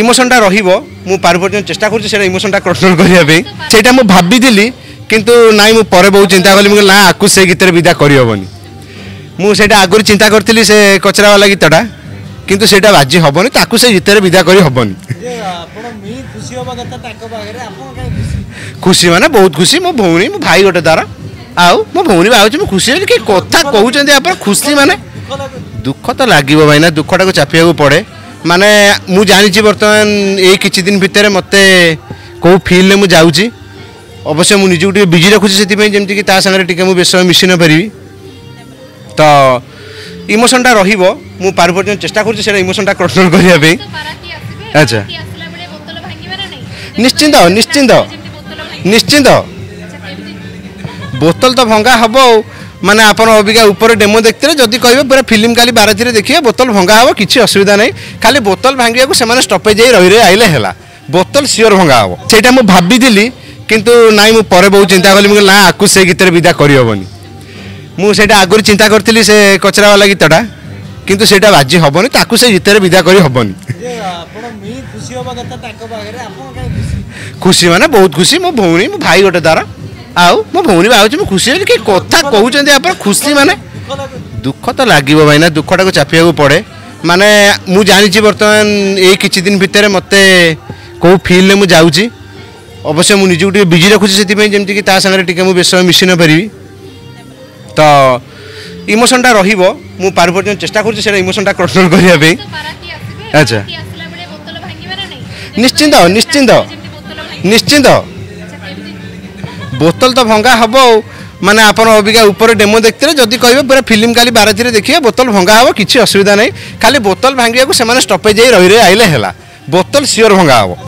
ইমোশনটা রহব মু পার পর্যন্ত চেষ্টা করছি সেটা ইমোশনটা কন্ট্রোল করা সেইটা মু ভাবিলি কিন্তু নাই মু পরে বহু চিন্তা কলি না আকু সে গীতরে বিদা করিহবনি মু সেটা আগর চিন্তা করছিলি সে কচরাওয়ালা গীতটা কিন্তু সেটা বাজি হবনি তাকে সে গীতরে বিদা করি হবনি খুশি মানে বহুত খুশি মো ভৌণী মো ভাই গোটে তার আউ মো ভৌণী ভাবছি মু খুশি কি কথা কହୁଛନ୍ତି আপনার খুশি মানে দুঃখ তো লাগিব ভাই না দুঃখটাকে চাপিବାକୁ পড়ে ମାନେ ମୁଁ ଜାଣିଛି ବର୍ତ୍ତମାନ ଏଇ କିଛି ଦିନ ଭିତରେ ମୋତେ କେଉଁ ଫିଲ୍ଡରେ ମୁଁ ଯାଉଛି ଅବଶ୍ୟ ମୁଁ ନିଜକୁ ଟିକେ ବିଜି ରଖୁଛି ସେଥିପାଇଁ ଯେମିତିକି ତା ସାଙ୍ଗରେ ଟିକେ ମୁଁ ବେଶୀ ସମୟ ମିଶି ନପାରିବି ତ ଇମୋସନଟା ରହିବ ମୁଁ ପାରୁ ପର୍ଯ୍ୟନ୍ତ ଚେଷ୍ଟା କରୁଛି ସେଇଟା ଇମୋସନଟା କଣ୍ଟ୍ରୋଲ କରିବା ପାଇଁ ଆଚ୍ଛା ନିଶ୍ଚିନ୍ତ ନିଶ୍ଚିନ୍ତ ନିଶ୍ଚିନ୍ତ ବୋତଲ ତ ଭଙ୍ଗା ହେବ ଆଉ মানে আপনার অবিকা উপরে ডেমো দেখতে যদি কহবে পুরা ফিল্ম কালি বারাতি দেখবে বোতল ভঙ্গা হব কিছু অসুবিধা নাই খালি বোতল ভাঙ্গিয়া সে স্টপেজ হয়ে রহি আইলে হেলা বোতল সিওর ভঙ্গা হব সেইটা মু ভাবিলি কিন্তু নাই মু পরে বহু চিন্তা কলি না আকু সে গীতের বিদা করিহবনি মু সেটা আগর চিন্তা করছিলি সে কচরাওয়ালা গীতটা কিন্তু সেটা বাজি হবনি তাকে সেই গীতের বিদা করি হবনি খুশি মানে বহুত খুশি মো ভৌণী মো ভাই গোটে দ্বারা ଆଉ ମୋ ଭଉଣୀ ଭାବୁଛି ମୁଁ ଖୁସି ହେଲି କି କଥା କହୁଛନ୍ତି ଆପଣ ଖୁସି ମାନେ ଦୁଃଖ ତ ଲାଗିବ ଭାଇନା ଦୁଃଖଟାକୁ ଚାପିବାକୁ ପଡ଼େ ମାନେ ମୁଁ ଜାଣିଛି ବର୍ତ୍ତମାନ ଏଇ କିଛି ଦିନ ଭିତରେ ମୋତେ କେଉଁ ଫିଲ୍ଡରେ ମୁଁ ଯାଉଛି ଅବଶ୍ୟ ମୁଁ ନିଜକୁ ଟିକେ ବିଜି ରଖୁଛି ସେଥିପାଇଁ ଯେମିତିକି ତା ସାଙ୍ଗରେ ଟିକେ ମୁଁ ବେଶ ସମୟ ମିଶି ନପାରିବି ତ ଇମୋସନ୍ଟା ରହିବ ମୁଁ ପାରୁ ଚେଷ୍ଟା କରୁଛି ସେଇଟା ଇମୋସନ୍ଟା କଣ୍ଟ୍ରୋଲ କରିବା ପାଇଁ ଆଚ୍ଛା ନିଶ୍ଚିନ୍ତ ନିଶ୍ଚିନ୍ତ ନିଶ୍ଚିନ୍ତ ବୋତଲ ତ ଭଙ୍ଗା ହେବ ଆଉ ମାନେ ଆପଣ ଅବିକା ଉପରେ ଡେମୋ ଦେଖିଥିଲେ ଯଦି କହିବେ ପୁରା ଫିଲ୍ମ କାଲି ବାରଥିରେ ଦେଖିବେ ବୋତଲ ଭଙ୍ଗା ହେବ କିଛି ଅସୁବିଧା ନାହିଁ ଖାଲି ବୋତଲ ଭାଙ୍ଗିବାକୁ ସେମାନେ ଷ୍ଟପେଜ୍ ଯାଇ ରହିରେ ଆଇଲେ ହେଲା ବୋତଲ ସିଓର ଭଙ୍ଗା ହେବ